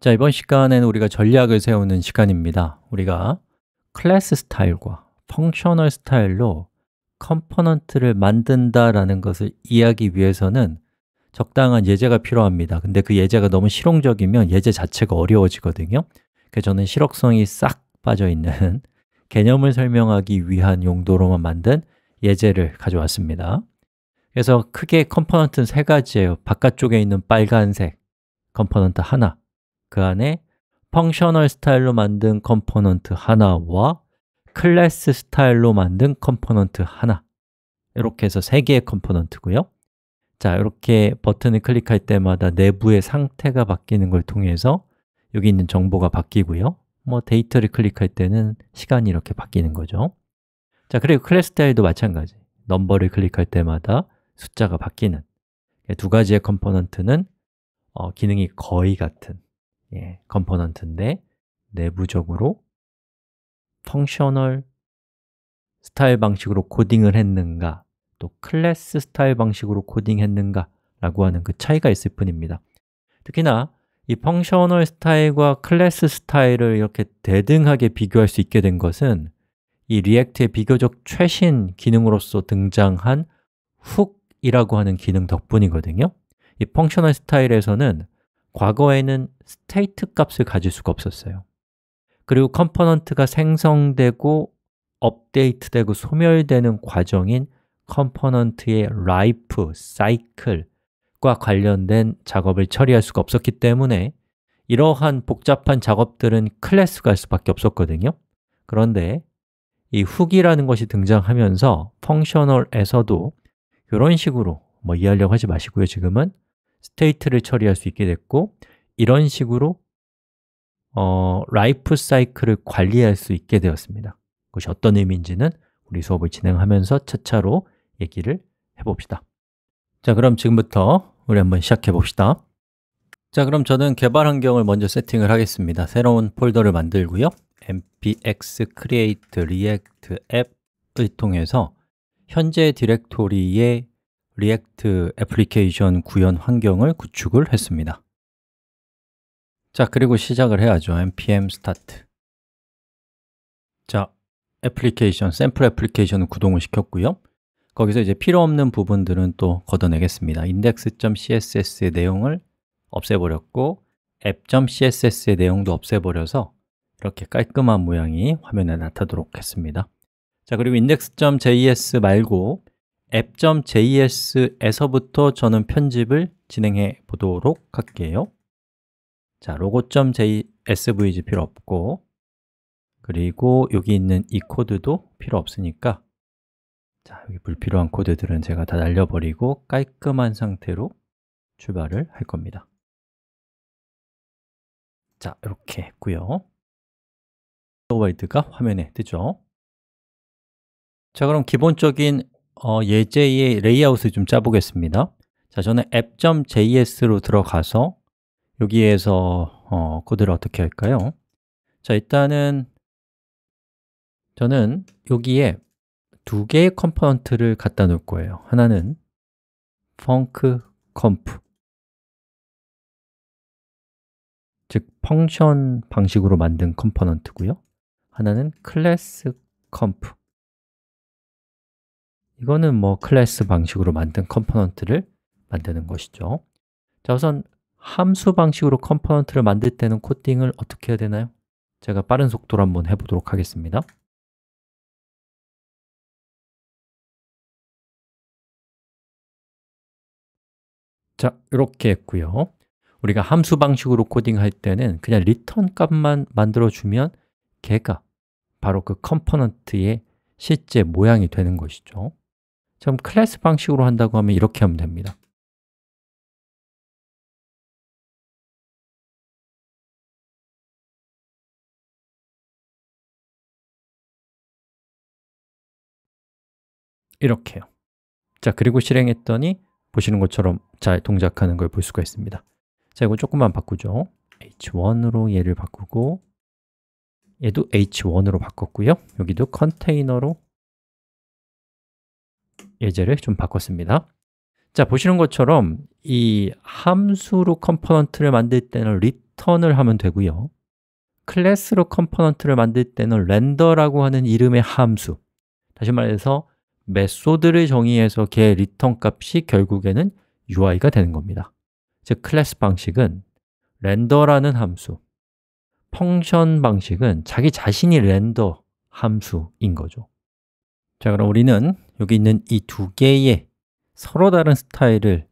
자, 이번 시간에는 우리가 전략을 세우는 시간입니다. 우리가 클래스 스타일과 functional 스타일로 component를 만든다라는 것을 이해하기 위해서는 적당한 예제가 필요합니다. 근데 그 예제가 너무 실용적이면 예제 자체가 어려워지거든요. 그래서 저는 실용성이 싹 빠져 있는 개념을 설명하기 위한 용도로만 만든 예제를 가져왔습니다. 그래서 크게 component는 세 가지예요. 바깥쪽에 있는 빨간색 component 하나 그 안에 functional 스타일로 만든 component 하나와 클래스 스타일로 만든 component 하나. 이렇게 해서 세 개의 component고요. 자, 이렇게 버튼을 클릭할 때마다 내부의 상태가 바뀌는 걸 통해서 여기 있는 정보가 바뀌고요. 뭐 date를 클릭할 때는 시간이 이렇게 바뀌는 거죠. 자, 그리고 클래스 스타일도 마찬가지. 넘버를 클릭할 때마다 숫자가 바뀌는 두 가지의 component는 어, 기능이 거의 같은 예, component인데 내부적으로 functional 스타일 방식으로 코딩을 했는가 또 클래스 스타일 방식으로 코딩했는가 라고 하는 그 차이가 있을 뿐입니다. 특히나 이 functional 스타일과 클래스 스타일을 이렇게 대등하게 비교할 수 있게 된 것은 이 React의 비교적 최신 기능으로서 등장한 hook이라고 하는 기능 덕분이거든요. 이 functional 스타일에서는 과거에는 state 값을 가질 수가 없었어요. 그리고 component가 생성되고 업데이트되고 소멸되는 과정인 component의 life, cycle과 관련된 작업을 처리할 수가 없었기 때문에 이러한 복잡한 작업들은 class가 할 수밖에 없었거든요. 그런데 이 hook이라는 것이 등장하면서 functional에서도 이런 식으로 뭐 이해하려고 하지 마시고요 지금은 state를 처리할 수 있게 됐고 이런 식으로 어, life cycle을 관리할 수 있게 되었습니다. 그것이 어떤 의미인지는 우리 수업을 진행하면서 차차로 얘기를 해봅시다. 자, 그럼 지금부터 우리 한번 시작해 봅시다. 자, 그럼 저는 개발 환경을 먼저 세팅을 하겠습니다. 새로운 폴더를 만들고요. Npx create react app을 통해서 현재 directory에 React 애플리케이션 구현 환경을 구축을 했습니다. 자, 그리고 시작을 해야죠. npm start. 자, 애플리케이션, 샘플 애플리케이션을 구동을 시켰고요. 거기서 이제 필요 없는 부분들은 또 걷어내겠습니다. index.css의 내용을 없애버렸고 app.css의 내용도 없애버려서 이렇게 깔끔한 모양이 화면에 나타도록 했습니다. 자, 그리고 index.js 말고 app.js에서부터 저는 편집을 진행해 보도록 할게요. 자, logo.svg 필요 없고 그리고 여기 있는 이 코드도 필요 없으니까 자, 여기 불필요한 코드들은 제가 다 날려버리고 깔끔한 상태로 출발을 할 겁니다. 자, 이렇게 했고요. World가 화면에 뜨죠? 자, 그럼 기본적인 어, 예제의 레이아웃을 좀 짜보겠습니다. 자, 저는 app.js로 들어가서 여기에서 어, 코드를 어떻게 할까요? 자, 일단은 저는 여기에 두 개의 component를 갖다 놓을 거예요. 하나는 FuncComp 즉 function 방식으로 만든 component고요. 하나는 ClassComp 이거는 뭐 클래스 방식으로 만든 component를 만드는 것이죠. 자, 우선 함수 방식으로 component를 만들 때는 코딩을 어떻게 해야 되나요? 제가 빠른 속도로 한번 해보도록 하겠습니다. 자, 이렇게 했고요. 우리가 함수 방식으로 코딩할 때는 그냥 return 값만 만들어주면 걔가 바로 그 component의 실제 모양이 되는 것이죠 그럼 클래스 방식으로 한다고 하면 이렇게 하면 됩니다. 이렇게요. 자, 그리고 실행했더니 보시는 것처럼 잘 동작하는 걸 볼 수가 있습니다. 자, 이거 조금만 바꾸죠. H1으로 얘를 바꾸고 얘도 h1으로 바꿨고요. 여기도 컨테이너로 예제를 좀 바꿨습니다. 자, 보시는 것처럼 이 함수로 component를 만들 때는 return을 하면 되고요. class로 component를 만들 때는 render라고 하는 이름의 함수. 다시 말해서 method를 정의해서 걔 return 값이 결국에는 UI가 되는 겁니다. 즉 클래스 방식은 render라는 함수 function 방식은 자기 자신이 render 함수인 거죠 자, 그럼 우리는 여기 있는 이 두 개의 서로 다른 스타일을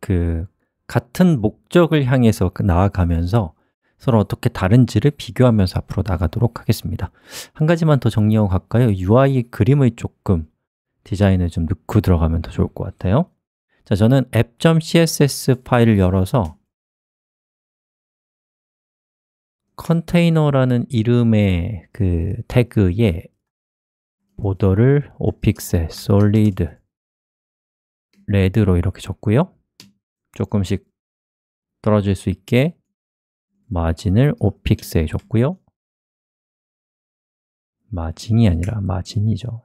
그 같은 목적을 향해서 그 나아가면서 서로 어떻게 다른지를 비교하면서 앞으로 나가도록 하겠습니다 한 가지만 더 정리하고 갈까요? UI 그림을 조금 디자인을 좀 넣고 들어가면 더 좋을 것 같아요 자, 저는 app.css 파일을 열어서 컨테이너라는 이름의 그 태그에 보더를 5픽셀, 솔리드, 레드로 이렇게 줬고요. 조금씩 떨어질 수 있게 마진을 5픽셀 줬고요. 마진이 아니라 마진이죠.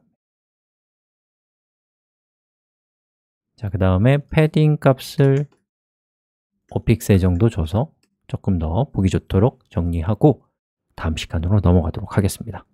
자, 그 다음에 패딩 값을 5픽셀 정도 줘서 조금 더 보기 좋도록 정리하고 다음 시간으로 넘어가도록 하겠습니다